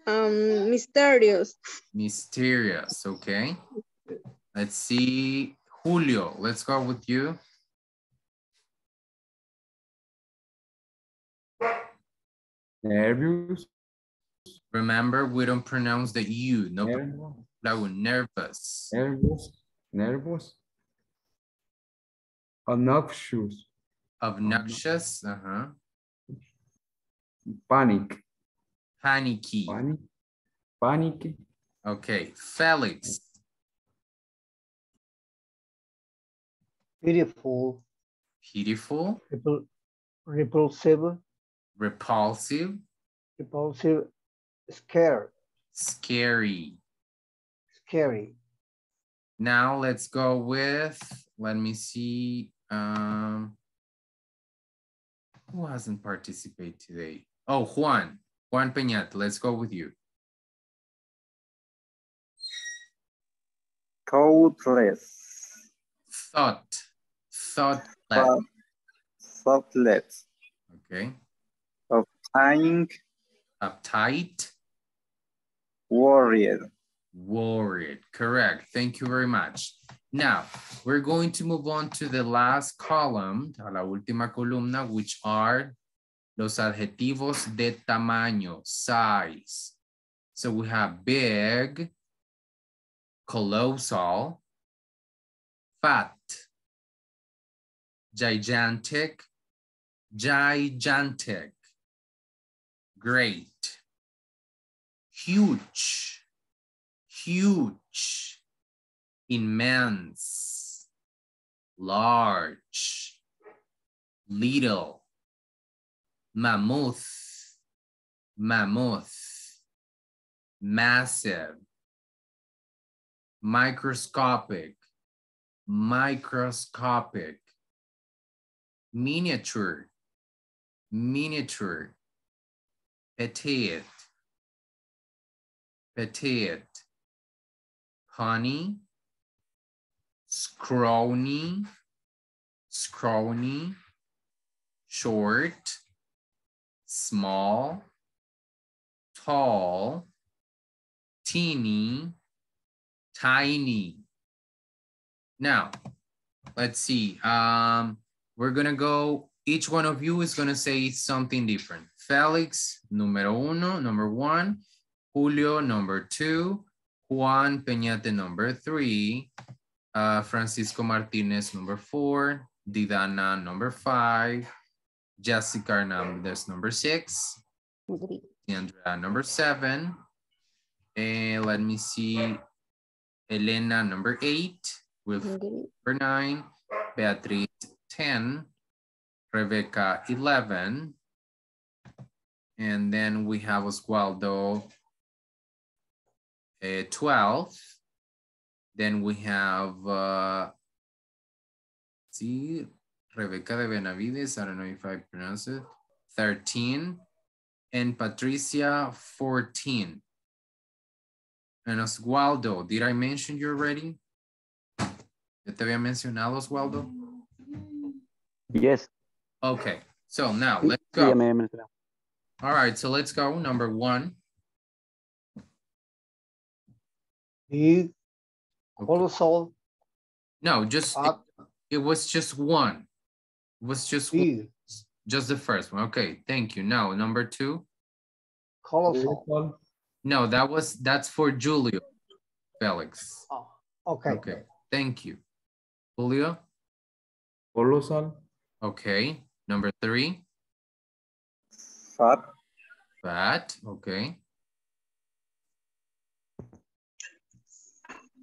Speaker 15: Um, mysterious.
Speaker 1: mysterious, okay? Let's see, Julio, let's go with you.
Speaker 4: Nervous.
Speaker 1: Remember, we don't pronounce the U, no,
Speaker 4: Nervous.
Speaker 1: no, nervous.
Speaker 4: Nervous. Nervous. Obnoxious.
Speaker 1: Obnoxious, uh-huh.
Speaker 4: Panic.
Speaker 1: Panicky.
Speaker 4: Panic. Panic.
Speaker 1: Okay, Felix,
Speaker 9: Beautiful.
Speaker 1: beautiful,
Speaker 9: Repul repulsive.
Speaker 1: repulsive,
Speaker 9: Repulsive. Scared.
Speaker 1: scary.
Speaker 9: Scary.
Speaker 1: Now let's go with, let me see, um, who hasn't participated today? Oh, Juan, Juan Peñate, let's go with you.
Speaker 2: Thoughtless.
Speaker 1: Thought, thoughtless,
Speaker 2: Thought- Thoughtless.
Speaker 1: okay?
Speaker 2: Uptight.
Speaker 1: Uptight,
Speaker 2: Worried.
Speaker 1: worried, correct. Thank you very much. Now, we're going to move on to the last column, a la última columna, which are los adjetivos de tamaño, size. So we have big, colossal, fat, gigantic, gigantic, great, huge, huge, immense, large, little, mammoth, mammoth, massive, microscopic, microscopic, miniature, miniature, petite, petite, honey, scrawny, scrawny, short, small, tall, teeny, tiny. Now, let's see. Um, we're gonna go, each one of you is gonna say something different. Felix, numero uno, number one. Julio, number two. Juan Peñate, number three. Uh, Francisco Martinez, number four. Didana, number five. Jessica Hernandez, number six. Andrea, number seven. And let me see. Elena, number eight. With number nine. Beatriz, 10. Rebecca, 11. And then we have Oswaldo, uh, 12. Then we have, uh, see, Rebecca de Benavides, I don't know if I pronounce it, 13. And Patricia, 14. And Oswaldo, did I mention you already? ¿Ya te había mencionado, Oswaldo?
Speaker 12: Yes.
Speaker 1: Okay, so now let's go.
Speaker 12: me había mencionado.
Speaker 1: All right, so let's go. Number one.
Speaker 9: Big. Colossal.
Speaker 1: No, just it, it was just one. It was just one-
Speaker 9: Big.
Speaker 1: just the first one. Okay, thank you. Now number two.
Speaker 9: Colossal.
Speaker 4: Colossal.
Speaker 1: No, that was that's for Julio. Felix.
Speaker 9: Oh, okay.
Speaker 1: Okay, thank you. Julio?
Speaker 4: Colossal.
Speaker 1: Okay, number three.
Speaker 2: Fat.
Speaker 1: Fat, okay.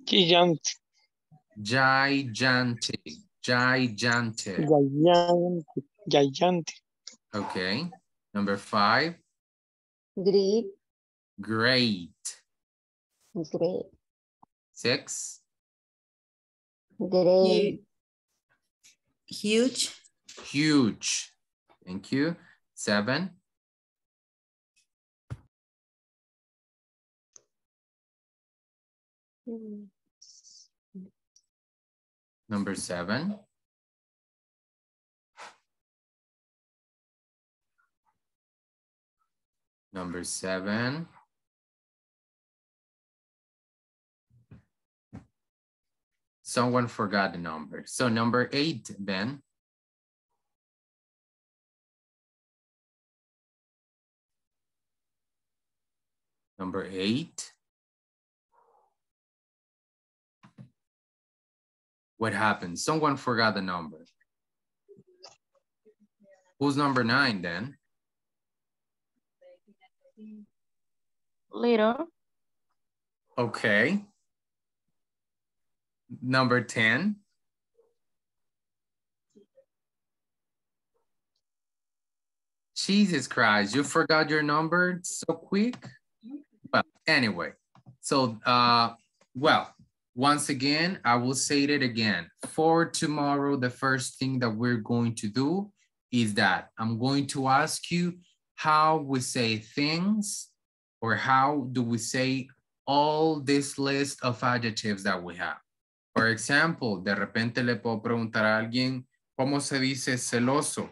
Speaker 14: Gigante.
Speaker 1: Gigantic, gigantic.
Speaker 14: Gigante. Gigante.
Speaker 1: Okay, number five.
Speaker 10: Great.
Speaker 1: Great.
Speaker 10: Great.
Speaker 1: Six.
Speaker 10: Great.
Speaker 3: Huge.
Speaker 1: Huge. Thank you. Seven. Hmm. Number seven. Number seven. Someone forgot the number. So number eight, Ben. Number eight. What happened? Someone forgot the number. Who's number nine then?
Speaker 8: Little.
Speaker 1: Okay. Number 10. Jesus Christ, you forgot your number so quick? Well, anyway, so, uh, well, once again, I will say it again. For tomorrow, the first thing that we're going to do is that I'm going to ask you how we say things or how do we say all this list of adjectives that we have. For example, de repente le puedo preguntar a alguien, ¿cómo se dice celoso?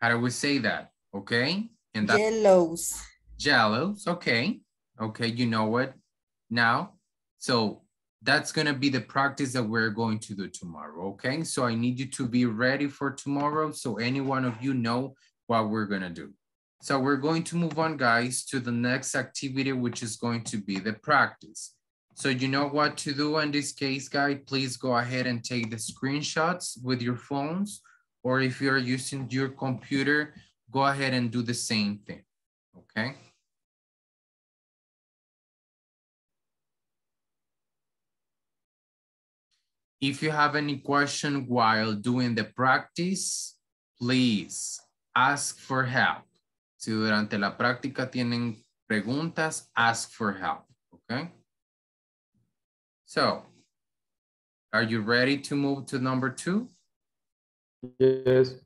Speaker 1: How do we say that? Okay. And that
Speaker 3: Yellows.
Speaker 1: Jellos. Okay. Okay. You know what now? So that's going to be the practice that we're going to do tomorrow. Okay. So I need you to be ready for tomorrow. So any one of you know what we're going to do. So we're going to move on guys to the next activity, which is going to be the practice. So you know what to do in this case, guys, please go ahead and take the screenshots with your phones, or if you're using your computer, go ahead and do the same thing, okay? If you have any question while doing the practice, please ask for help. Si durante la práctica tienen preguntas, ask for help, okay? So, are you ready to move to number two?
Speaker 4: Yes.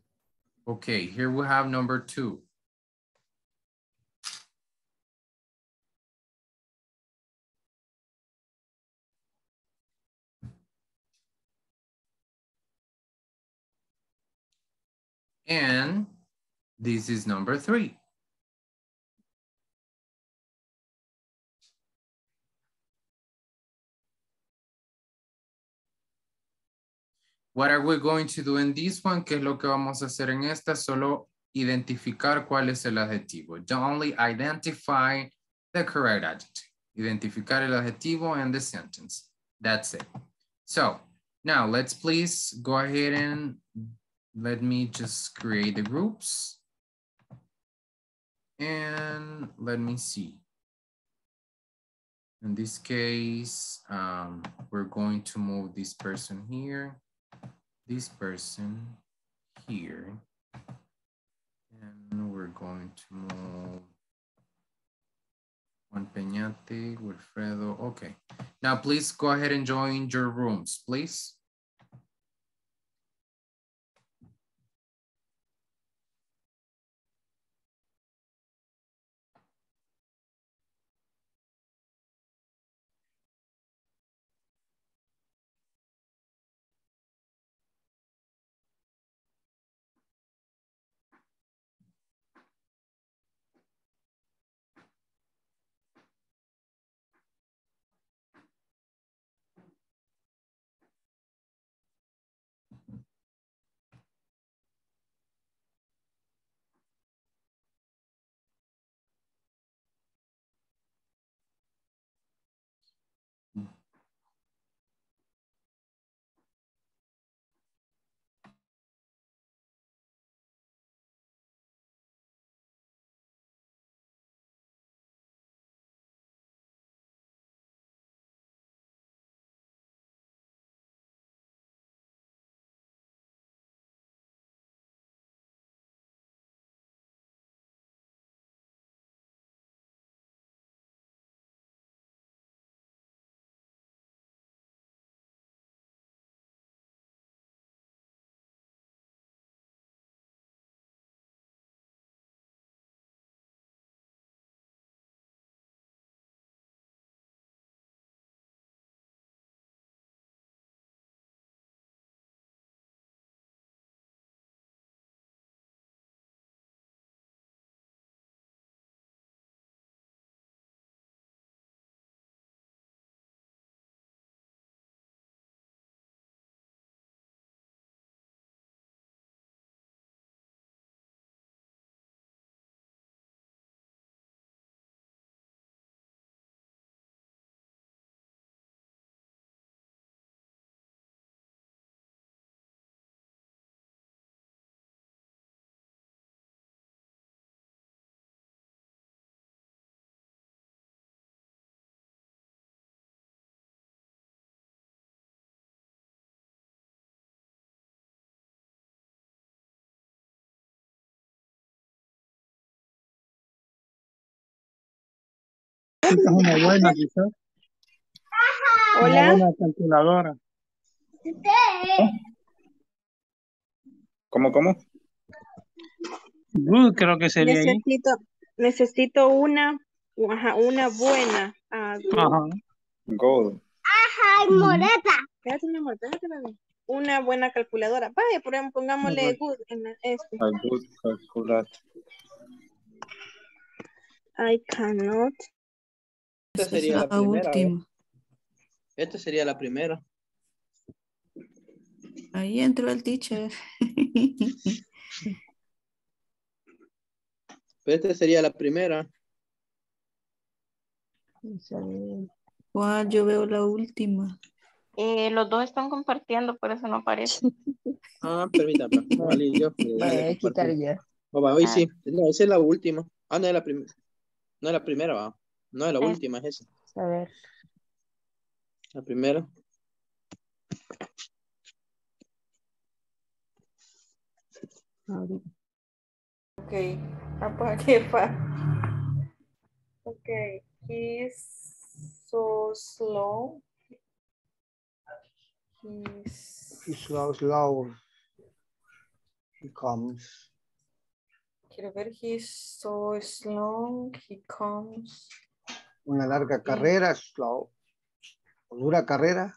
Speaker 1: Okay, here we have number two. And this is number three. What are we going to do in this one? ¿Qué es lo que vamos a hacer en esta? Solo identificar cuál es el adjetivo. Don't only identify the correct adjective. Identificar el adjetivo and the sentence. That's it. So now let's please go ahead and let me just create the groups. And let me see. In this case, um, we're going to move this person here this person here. And we're going to move Juan Peñate, Wilfredo. Okay. Now, please go ahead and join your rooms, please.
Speaker 5: Es una buena, quizás. Una
Speaker 15: Hola.
Speaker 5: buena calculadora.
Speaker 2: ¿Cómo, cómo?
Speaker 5: Good, creo que sería ahí.
Speaker 15: Necesito, necesito una, ajá, una buena. ah, good.
Speaker 5: Ajá.
Speaker 2: Gold.
Speaker 15: Ajá, moreta. Espérate, bebé. Una buena calculadora. Vaya, por ejemplo, pongámosle
Speaker 2: Ujú.
Speaker 15: good en la- este.
Speaker 2: A good calculator.
Speaker 15: I cannot.
Speaker 6: Esta
Speaker 3: Esa es
Speaker 6: sería
Speaker 3: la
Speaker 6: la primera. ¿verdad?
Speaker 3: última.
Speaker 6: Esta sería la primera.
Speaker 3: Ahí entró el teacher.
Speaker 6: Esta sería la primera.
Speaker 3: Juan, yo veo la última.
Speaker 8: Eh, los dos están compartiendo, por eso no aparece.
Speaker 6: Ah, permítame. Vale, yo.
Speaker 10: Voy a quitar ya.
Speaker 6: Oh, va, hoy sí. No, esa es la última. Ah, no es la primera. No es la primera, va. No es la
Speaker 10: Eh.
Speaker 6: última, es esa.
Speaker 10: A ver.
Speaker 6: La primera.
Speaker 8: Okay, apague pa. Okay, he's so slow. He's,
Speaker 9: He slow, slow. He comes.
Speaker 8: quiero ver, he's so slow. He comes
Speaker 9: Una larga carrera, slow. O Dura carrera.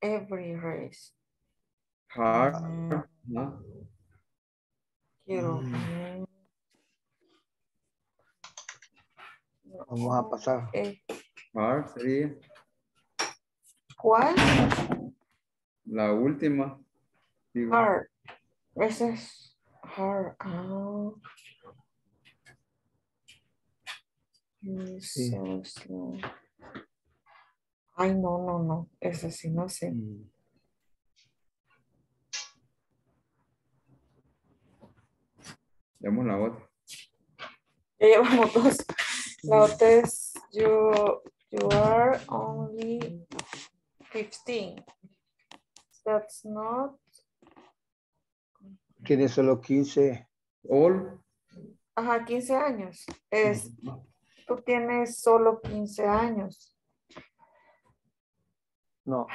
Speaker 8: every race.
Speaker 4: Hard.
Speaker 8: Mm,
Speaker 4: ¿no?
Speaker 8: quiero
Speaker 9: Mm. Vamos a pasar.
Speaker 8: Eh,
Speaker 4: Hard sería
Speaker 8: ¿Cuál?
Speaker 4: la última. Digo,
Speaker 8: Hard. Ese es hard. Ah. He's
Speaker 9: Sí.
Speaker 8: so slow. Ay, no, no, no. Ese sí, no sé.
Speaker 9: Mm.
Speaker 4: La otra.
Speaker 8: Ya llevamos dos. La otra es you, you are only 15. That's not.
Speaker 9: Tiene solo 15.
Speaker 4: All.
Speaker 8: Ajá, 15 años. Es, tú tienes solo 15 años.
Speaker 9: No.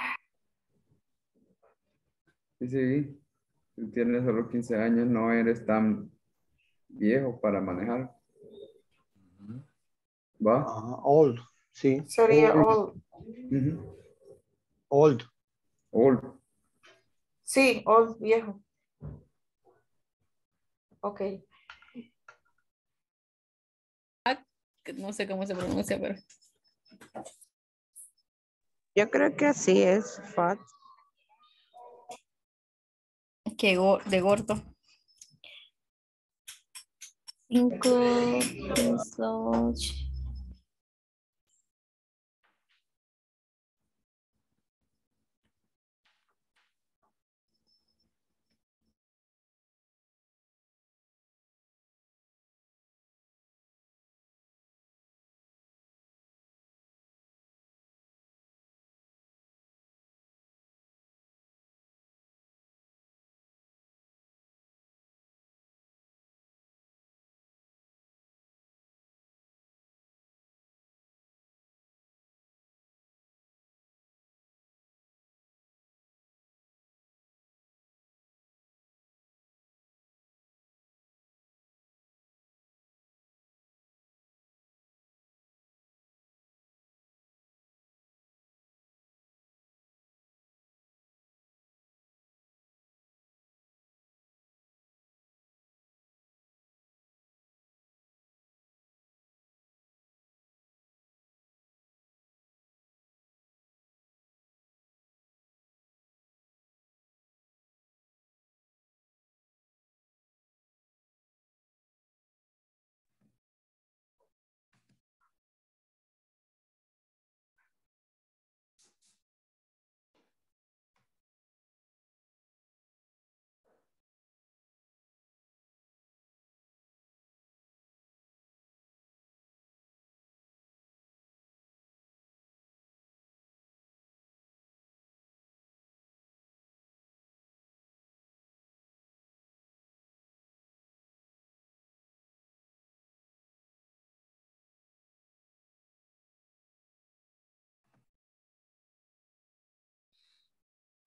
Speaker 4: Sí, sí. Tú tienes solo 15 años, no eres tan viejo para manejar. ¿Va?
Speaker 9: Ajá, Old. Sí.
Speaker 8: Sería
Speaker 9: Old.
Speaker 8: old.
Speaker 9: Old.
Speaker 4: Old.
Speaker 8: Sí, old, viejo. Ok.
Speaker 16: No sé cómo se pronuncia, pero.
Speaker 7: Yo creo que así es, fat.
Speaker 16: Que go- de gordo. Cinco,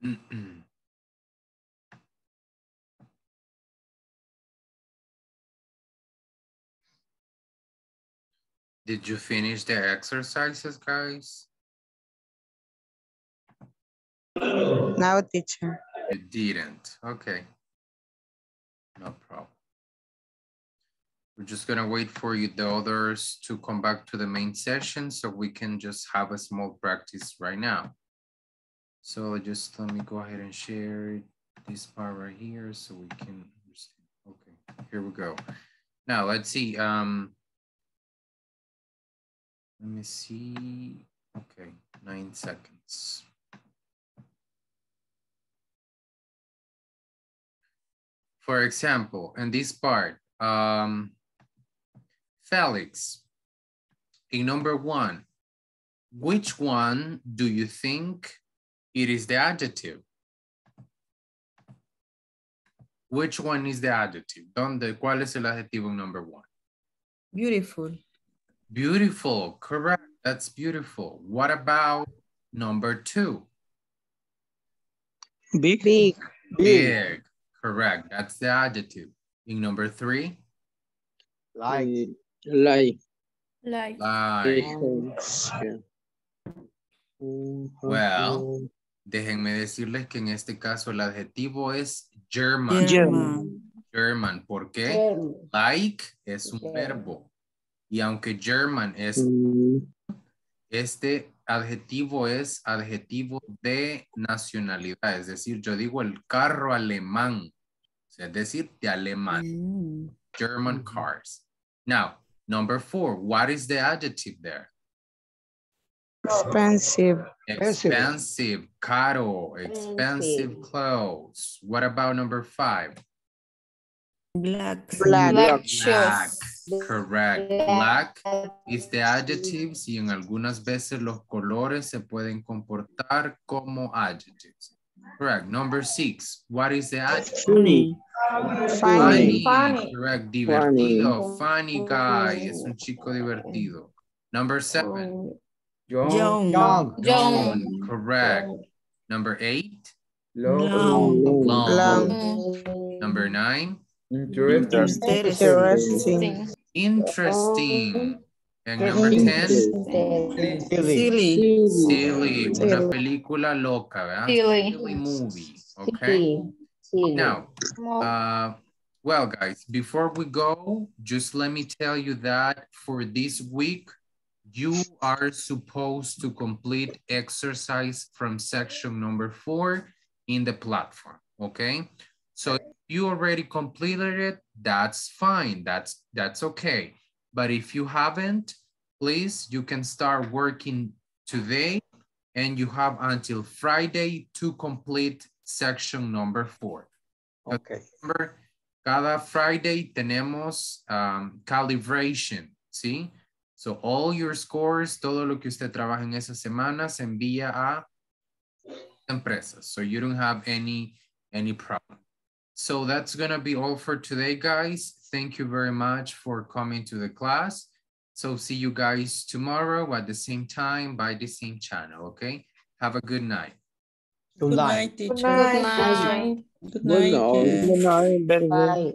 Speaker 1: Did you finish the exercises, guys?
Speaker 7: No, teacher.
Speaker 1: You didn't. Okay. No problem. We're just gonna wait for you, the others to come back to the main session so we can just have a small practice right now. So just let me go ahead and share this part right here so we can understand. Okay, here we go. Now let's see. Um, let me see. Okay, nine seconds. For example, in this part, um, Felix, in number one, which one do you think it is the adjective? Which one is the adjective? ¿Dónde, ¿Cuál es el adjetivo en number one?
Speaker 3: Beautiful.
Speaker 1: Beautiful, correct. That's beautiful. What about number two?
Speaker 14: Big.
Speaker 7: Big.
Speaker 1: Big, correct. That's the adjective. In number three?
Speaker 9: Like.
Speaker 6: Like.
Speaker 8: Like.
Speaker 1: Like. Well, mm-hmm. Déjenme decirles que en este caso el adjetivo es German.
Speaker 3: German.
Speaker 1: German. ¿Por qué? Like es un verbo. Y aunque German es, este adjetivo es adjetivo de nacionalidad. Es decir, yo digo el carro alemán. Es decir, de alemán.
Speaker 3: Mm.
Speaker 1: German cars. Now, number four, what is the adjective there?
Speaker 7: Expensive.
Speaker 1: Expensive, caro, expensive clothes. What about number five?
Speaker 3: Black.
Speaker 7: Black.
Speaker 8: Black
Speaker 1: correct. Black is the adjectives y en algunas veces los colores se pueden comportar como adjectives. Correct. Number six, what is the adjective?
Speaker 6: Funny.
Speaker 7: Funny.
Speaker 1: Funny, correct. Divertido, funny guy, es un chico divertido. Number seven,
Speaker 4: Young.
Speaker 3: Young.
Speaker 9: Young.
Speaker 1: John, correct. Number eight,
Speaker 4: Long.
Speaker 3: Long.
Speaker 1: long.
Speaker 8: Mm,
Speaker 1: Number nine,
Speaker 4: Interesting.
Speaker 7: Interesting.
Speaker 1: interesting. And number ten,
Speaker 3: Silly.
Speaker 1: silly, una película loca, ¿verdad?
Speaker 8: Silly.
Speaker 1: Silly movie, okay? Now, uh, well, guys, before we go, just let me tell you that for this week, you are supposed to complete exercise from section number four in the platform, okay? So if you already completed it, that's fine, that's, that's okay. But if you haven't, please, you can start working today and you have until Friday to complete section number four.
Speaker 9: Okay.
Speaker 1: Remember, cada Friday tenemos um, calibration, ¿sí? So all your scores, todo lo que usted trabaja en esa semana se envía a empresas. So you don't have any, any problem. So that's gonna be all for today, guys. Thank you very much for coming to the class. So see you guys tomorrow at the same time by the same channel, okay? Have a good night.
Speaker 9: Good
Speaker 3: Good
Speaker 9: night.
Speaker 3: night, teacher.
Speaker 8: Good night.
Speaker 3: Good
Speaker 6: Good
Speaker 3: night.
Speaker 6: night.
Speaker 3: yes.
Speaker 6: Good night. Good.
Speaker 10: Bye.